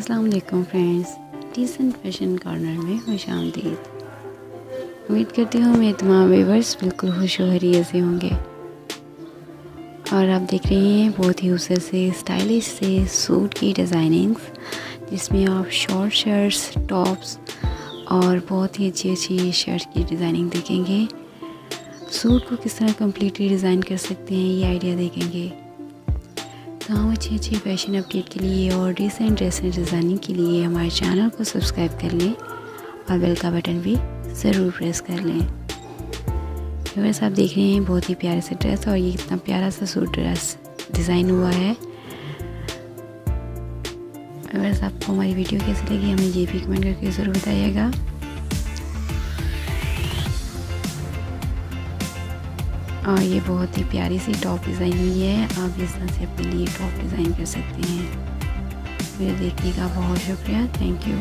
अस्सलाम वालेकुम friends decent fashion corner में खुश आमदीद। उम्मीद करती हूँ मेरे तमाम वेवर्स बिल्कुल खुश हरिया से होंगे। और आप देख रही हैं बहुत ही उसे से स्टाइलिश से सूट की डिज़ाइनिंग्स जिसमें आप शॉर्ट शर्ट्स टॉप्स और बहुत ही अच्छी अच्छी शर्ट की डिज़ाइनिंग देखेंगे। सूट को किस तरह कम्प्लीटली डिज़ाइन कर सकते हैं, ये आइडिया देखेंगे। तमाम अच्छी अच्छी फ़ैशन अपडेट के लिए और रिसेंट ड्रेस डिज़ाइनिंग के लिए हमारे चैनल को सब्सक्राइब कर लें और बेल का बटन भी ज़रूर प्रेस कर लें। व्यूवर्स आप देख रहे हैं बहुत ही प्यारे से ड्रेस और ये कितना प्यारा सा सूट ड्रेस डिज़ाइन हुआ है। व्यूवर्स आपको हमारी वीडियो कैसी लगी हमें ये भी कमेंट करके ज़रूर बताइएगा। और ये बहुत ही प्यारी सी टॉप डिज़ाइन हुई है। आप इस तरह से अपने लिए टॉप डिज़ाइन कर सकते हैं। वीडियो देखने का बहुत शुक्रिया। Thank you